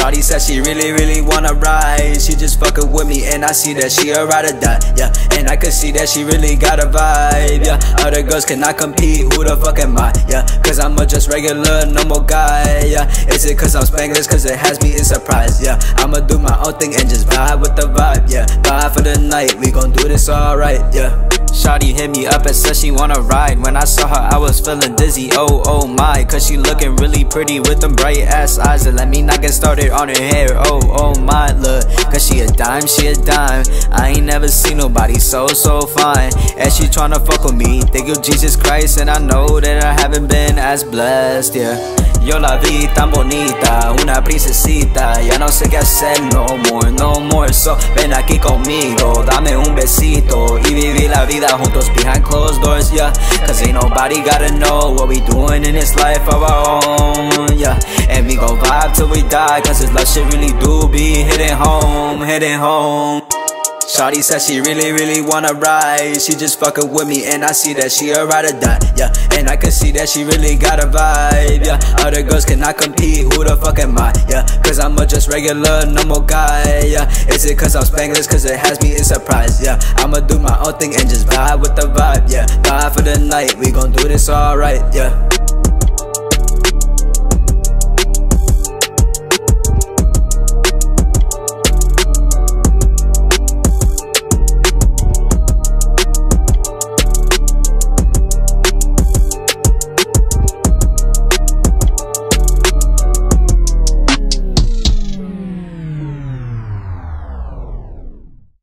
Shawty said she really, really wanna ride. She just fucking with me, and I see that she a ride or die. Yeah, and I can see that she really got a vibe. Yeah, other girls cannot compete. Who the fuck am I? Yeah, I'm a just regular, normal guy. Yeah, is it cause I'm Spanglish? Cause it has me in surprise. Yeah, I'ma do my own thing and just vibe with the vibe. Yeah, vibe for the night. We gon' do this alright. Yeah. Shawty hit me up and said she wanna ride When I saw her I was feeling dizzy, oh oh my Cause she looking really pretty with them bright ass eyes And let me not get started on her hair, oh oh my Look, cause she a dime, she a dime. I ain't never seen nobody so so fine. And she tryna fuck with me, thank you Jesus Christ And I know that I haven't been as blessed, yeah. Yo la vi tan bonita, una princesita. Ya no sé qué hacer, no more, no more. So ven aquí conmigo, dame un besito. Y vivir la vida juntos behind closed doors, yeah. Cause ain't nobody gotta know what we doing in this life of our own, yeah And we gon' vibe till we die Cause this love shit really do be hitting home, hitting home. Shawty said she really, really wanna ride. She just fucking with me and I see that she a ride or die Yeah, and I can see that she really got a vibe Yeah, other girls cannot compete, who the fuck am I? Yeah, cause I'm a just regular, normal guy Yeah, is it cause I'm Spanglish? Cause it has me in surprise Yeah, I'ma do my own thing and just vibe with the vibe Yeah, vibe for the night, we gon' do this alright Yeah